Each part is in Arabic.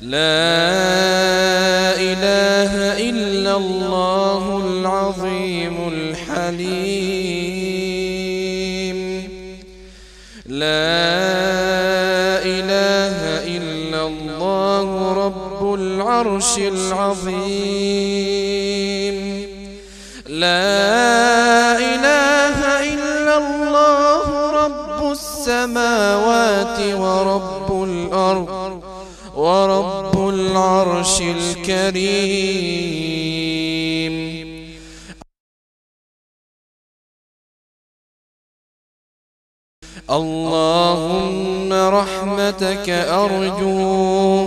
لا إله إلا الله العظيم الحليم. لا إله إلا الله رب العرش العظيم. لا إله إلا الله رب السماوات ورب الأرض. ورب العرش الكريم. اللهم رحمتك أرجو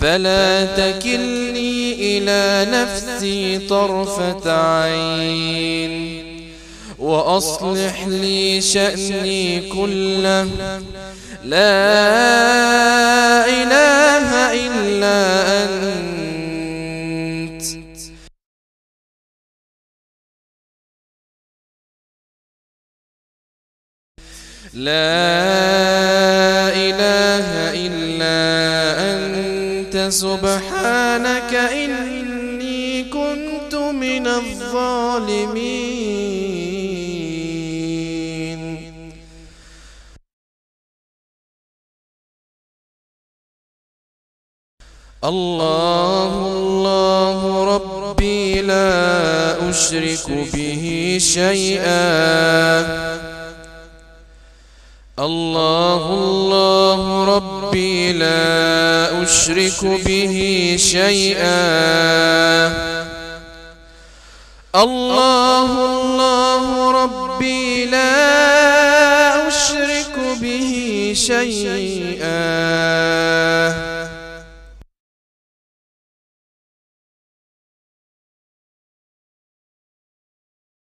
فلا تكلني إلى نفسي طرفة عين. وأصلح لي شأني كله. لا لا إله إلا أنت سبحانك إني كنت من الظالمين. الله الله ربي لا أشرك به شيئا. الله الله ربي لا أشرك به شيئا. الله الله ربي لا أشرك به شيئا.